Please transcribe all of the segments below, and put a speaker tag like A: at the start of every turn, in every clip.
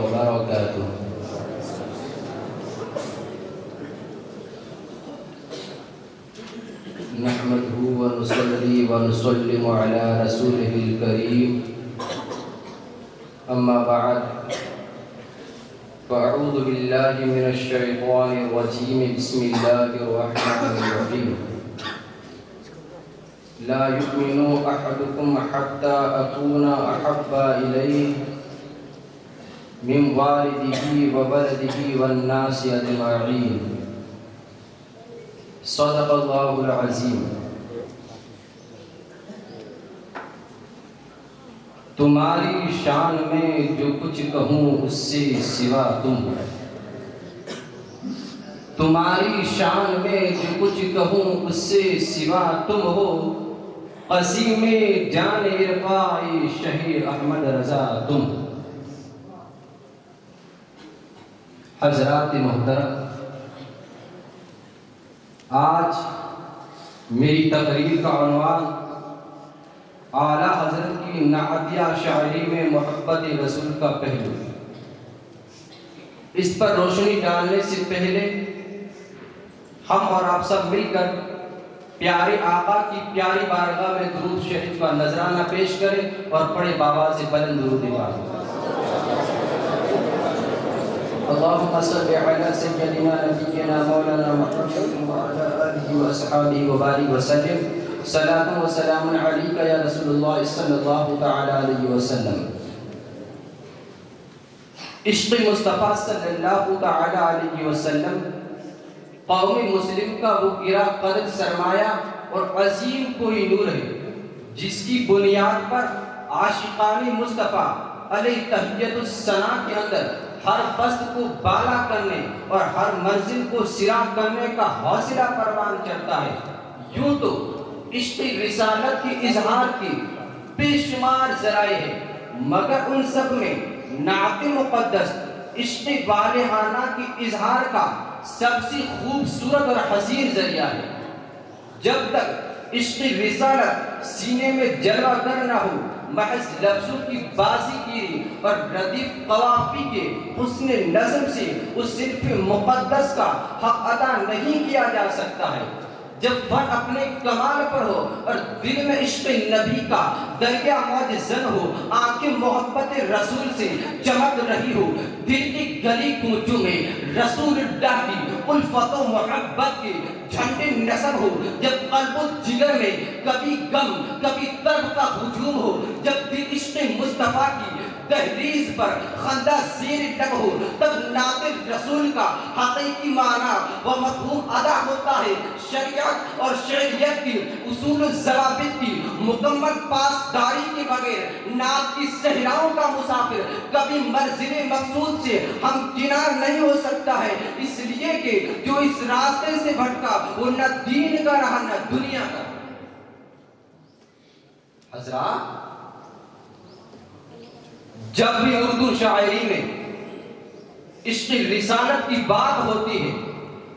A: وبركاته. نحمده ونصلي ونسلم على رسوله الكريم. أما بعد فأعوذ بالله من الشيطان الرجيم. بسم الله الرحمن الرحيم. لا يؤمن أحدكم حتى أكون أحب إليه. من والده وولده والناس أجمعين. صدق الله العظيم. تمہاری شان میں جو کچھ کہوں اس سے سوا تم تمہاری شان میں جو کچھ کہوں اس سے سوا تم ہو۔ قسیم جان ارقائی شہیر احمد رضا تم۔ حضرات محترم، آج میری تقریر کا عنوان اعلیٰ حضرت کی نعتیہ شاعری میں محبت رسول کا پہلو۔ اس پر روشنی ڈالنے سے پہلے ہم اور آپ سب مل کر پیارے آقا کی پیاری بارگاہ میں درود شریف کا نذرانہ پیش کریں اور پڑے بابا سے بلند درود نواز۔ اللهم صل على سيدنا نبينا مولانا محمد وعلى اله واصحابه وبارك وسلم. صلاة وسلام عليك يا رسول الله صلى الله تعالى عليه وسلم. عشق مصطفیٰ صلی اللہ تعالی علیہ وسلم قوم مسلم کا وہ گرا قدر سرمایہ اور عظیم کوئی نور ہے، جس کی بنیاد پر عاشقان مصطفیٰ علیہ تحیت السنا کے اندر ہر بست کو بالا کرنے اور ہر منزل کو سرا کرنے کا حوصلہ پروان چڑھتا ہے۔ یوں تو عشق رسالت کی اظہار کی بے شمار ذرائع ہے مگر ان سب میں نعت مقدس عشق والہانہ کی اظہار کا سب سے خوبصورت اور حسین ذریعہ ہے۔ جب تک عشق رسالت سینے میں جلوہ گر نہ ہو محض لفظوں کی بازی گیری اور ردیف قوافی کے حسن نظم سے اس صرف مقدس کا حق ادا نہیں کیا جا سکتا ہے۔ جب فن اپنے کمال پر ہو اور دل میں عشق نبی کا دریا موج زن ہو، آنکھیں محبت رسول سے چمک رہی ہو، دل کی گلی کوچوں میں رسول اللہ کی الفت و محبت کے جھنڈے نثر ہو۔ جب قلب و جگر میں کبھی غم، کبھی ترب کا ہجوم ہو، جب دل عشق مصطفیٰ کی تحریز پر خندہ زیر لگ ہو تب ناطق رسول کا حقیقی معنی و مفہوم ادا ہوتا ہے۔ شریعت اور شریعت کی اصول ضوابط کی مکمل پاسداری کے بغیر نات کی صحراؤں کا مسافر کبھی منزل مقصود سے ہم کنار نہیں ہو سکتا ہے۔ اس لیے کہ جو اس راستے سے بھٹکا، وہ نہ دین کا رہا، نہ دنیا کا۔ حضرات جب بھی اردو شاعری میں عشق رسالت کی بات ہوتی ہے،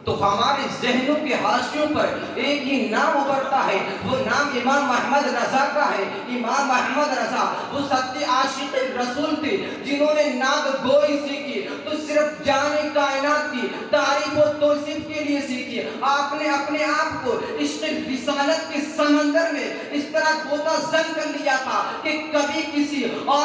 A: تو ہمارے ذہنوں کے حاشیوں پر ایک ہی نام ابھرتا ہے، وہ نام امام محمد رضا کا ہے۔ امام محمد رضا، وہ سچے عاشق رسول تھے، جنہوں نے ناد گوئی سیکھی، تو صرف جان کائنات کی تعریف و توصیف کے لیے سیکھی۔ آپ نے اپنے آپ کو عشق رسالت کے سمندر میں اس طرح گوتا زن کر لیا تھا کہ کبھی کسی اور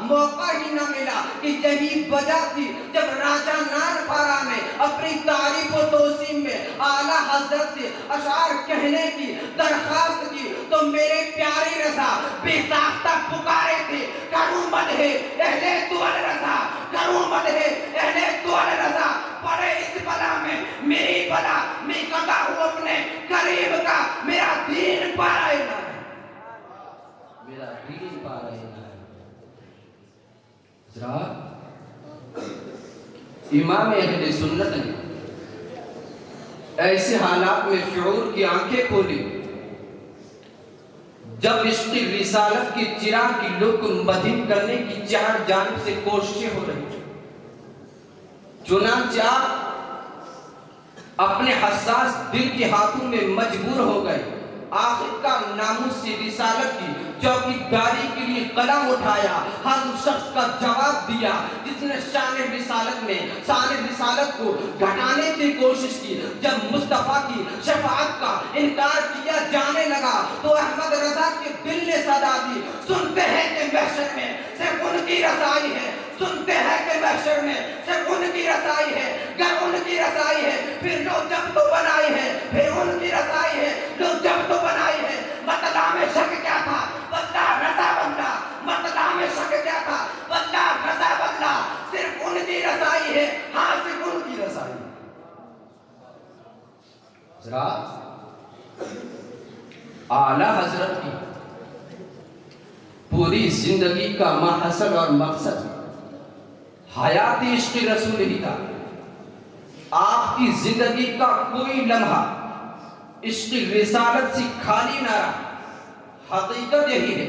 A: موقع ہی نہ ملا۔ کہ یہی وجہ تھی جب راجہ نان پارا نے اپنی تعریف و توسیم میں اعلیٰ حضرت سے اشعار کہنے کی درخواست کی تو میرے پیاری رضا، بے ساختہ پکارے تھے۔ کروں مد ہے، اہل دول رضا، کروں مد ہے، اہل دول رضا پڑے اس بلا میں میری بلا میں قطع ہوں اپنے قریب کا میرا دین پا رہے نہ میرا دین پا رہے نہ حضرات امام اہل سنت نے ایسے حالات میں شعور کی آنکھیں کھولی۔ جب عشق رسالت کی چراغ کی لوگ مدھم کرنے کی چار جانب سے کوششیں ہو رہی تھی چنانچہ اپنے حساس دل کے ہاتھوں میں مجبور ہو گئے۔ آخر کا ناموس سے رسالت کی چوکی داری کے لیے قلم اٹھایا، ہر شخص کا جواب دیا۔ جس نے شان رسالت میں، شان رسالت کو گھٹانے کی کوشش کی، جب مصطفیٰ کی شفاعت کا انکار کیا جانے لگا، تو احمد رضا کے دل نے صدا دی۔ سنتے ہیں کہ محشر میں صرف ان کی رسائی ہے۔ سنتے ہیں کہ محشر میں کی رسائی ہے؟ گر ان کی رسائی ہے۔ پھر لو جب تو بنائی ہے پھر ان کی رسائی ہے۔ لو جب تو بنائی ہے مطلع میں شک کیا تھا؟ بندہ رضا بندہ۔ مطلع میں شک کیا تھا؟ بندہ رضا بندہ۔ صرف ان کی رسائی ہے۔ ہاں صرف ان کی رسائی ہے۔ حضرات اعلی حضرت کی پوری زندگی کا محصل اور مقصد۔ حیات عشق رسول ہی تھا۔ آپ کی زندگی کا کوئی لمحہ عشق رسالت سے خالی نہ رہا۔ حقیقت یہی ہے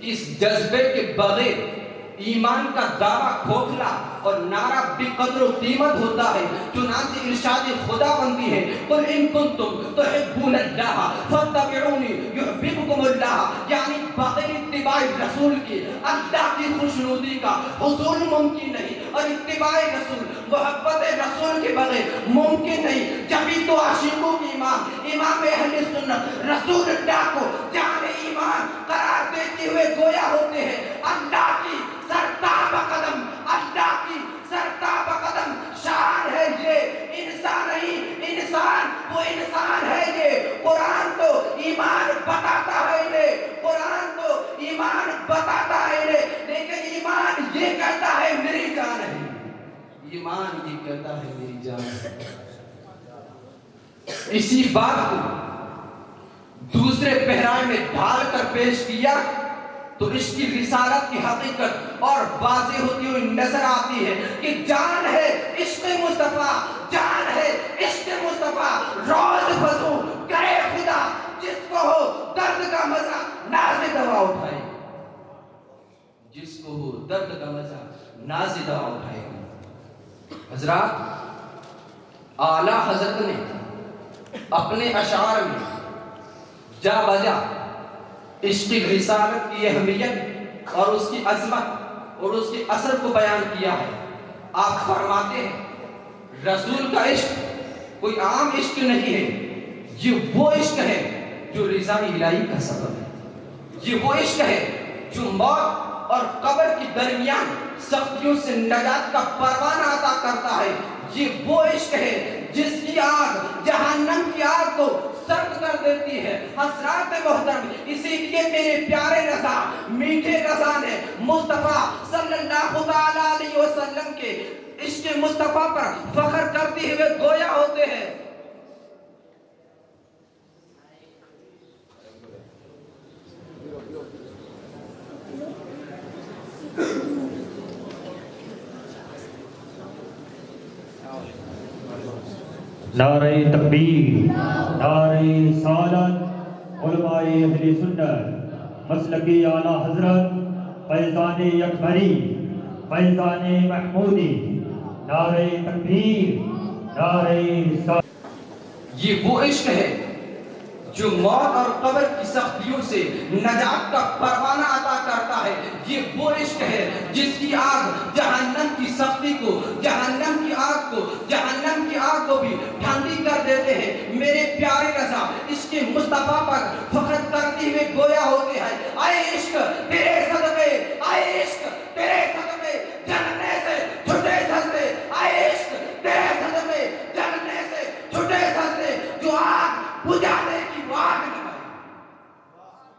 A: کہ اس جذبے کے بغیر ایمان کا دعویٰ کھوکھلا اور نعرہ بے قدر و قیمت ہوتا ہے، چنانچہ ارشاد خدا بندی ہے۔ قل ان کنتم تحبون اللہ، فاتبعونی یحببکم اللہ یعنی بغیر اتباع رسول کی، اللہ کی خوشنودی کا۔ حصول ممکن نہیں، اور اتباع رسول، محبت رسول کے بغیر ممکن نہیں۔ جبھی تو عاشقوں کی امام امام اہل سنت، رسول اللہ کو جان ایمان قرار دیتے ہوئے گویا ہوتے ہیں۔ اللہ کی وہ انسان ہے یہ قرآن تو ایمان بتاتا ہے انہیں قرآن تو ایمان بتاتا ہے انہیں لیکن ایمان یہ کہتا ہے میری جان ہے ایمان یہ کہتا ہے میری جان ہے اسی بات کو دوسرے پہرائے میں ڈھال کر پیش کیا تو اس کی رسالت کی حقیقت اور واضح ہوتی ہوئی نظر آتی ہے کہ جان ہے عشق مصطفیٰ جان ہے عشق مصطفیٰ، روز فضو کرے خدا، جس کو ہو، درد کا مزہ ناز دوا اٹھائے۔ جس کو ہو، درد کا مزہ ناز دوا اٹھائے۔ حضرات، اعلی حضرت نے اپنے اشعار میں جا بجا عشق رسالت کی اہمیت اور اس کی عظمت اور اس کے اثر کو بیان کیا ہے۔ آپ فرماتے ہیں رسول کا عشق کوئی عام عشق نہیں ہے۔ یہ وہ عشق ہے جو رضا الہی کا سبب ہے۔ یہ وہ عشق ہے جو موت اور قبر کی درمیان سختیوں سے نجات کا پروانہ عطا کرتا ہے۔ یہ وہ عشق ہے جس کی آگ جہنم کی آگ کو سرد کر دیتی ہے۔ حضرات محترم، اسی لیے میرے پیارے رضا، میٹھے رضا نے مصطفیٰ صلی اللہ علیہ وسلم کے عشق مصطفیٰ پر فخر کرتے ہوئے گویا ہوتے ہیں۔
B: نعرہ تکبیر، نعرہ سالت، علماء اہل سنت مسلکی اعلی حضرت، فیضان یکبری فیضان محمودی۔ نعرہ تکبیر، نعرہ سالت
A: یہ وہ عشق ہے جو موت اور قبر کی سختیوں سے نجات کا پروانہ عطا کرتا ہے۔ یہ وہ عشق ہے جس کی آگ جہنم کی سختی کو، جہنم کی آگ کو، جہنم کی آگ کو بھی ٹھنڈی کر دیتے ہیں۔ میرے پیارے رضا، اس کے مصطفیٰ پر فخر کرتے ہوئے گویا ہوتے ہیں۔ آئے عشق، تیرے صدقے آئے عشق تیرے صدقے جننے سے چھٹے دھستے آئے عشق تیرے صدقے جننے سے چھٹے دھستے جو آگ بجانے کی بات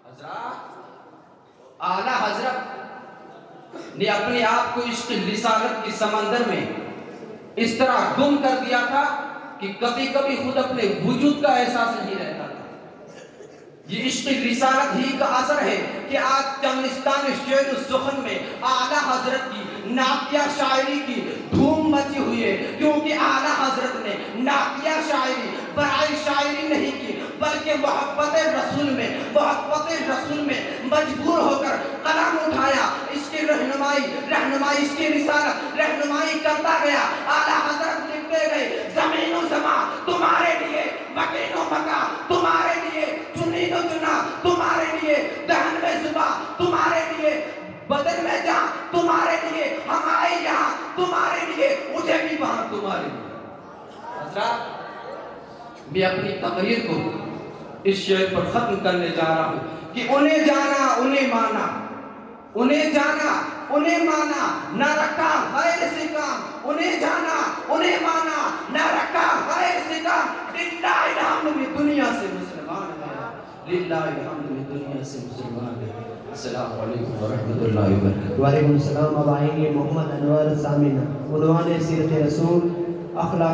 A: حضرات اعلی حضرت نے اپنے آپ کو عشق رسالت کی سمندر میں اس طرح گم کر دیا تھا کہ کبھی کبھی خود اپنے وجود کا احساس نہیں رہتا تھا۔ یہ عشق رسالت ہی کا اثر ہے کہ آج چمنستان شعر السخن میں اعلی حضرت کی ناطیہ شاعری کی دھوم مچی ہوئی ہے، کیونکہ اعلی حضرت نے ناطیہ شاعری برائے نہیں کی، بلکہ محبت رسول میں، محبت رسول میں مجبور ہو کر قلم اٹھایا، اس کی رہنمائی رہنمائی اس کی رسالت، رہنمائی کرتا گیا۔ اعلیٰ حضرت لکھتے گئے، زمین و زمان تمہارے لیے، مکین و مکہ تمہارے لیے، چنین و چنا تمہارے لیے، دہن میں زبا تمہارے لیے، بدن میں جہاں تمہارے لیے ہم آئے یہاں تمہارے لیے، مجھے بھی وہاں تمہارے لیے۔ حضرات میں اپنی تقریر کو اس شعر پر ختم کرنے جا رہا ہوں کہ انہیں جانا، انہیں مانا، انہیں جانا، انہیں مانا، نہ رکھا غیر سے کام، انہیں جانا، انہیں مانا، نہ رکھا غیر سے کام۔ للہ الحمد میں دنیا سے مسلمان ہے۔ للہ الحمد میں دنیا سے مسلمان ہے۔ السلام علیکم ورحمۃ اللہ وبرکاتہ۔
C: وعلیکم السلام اب محمد انور سامن عنوان سیرت رسول، اخلاق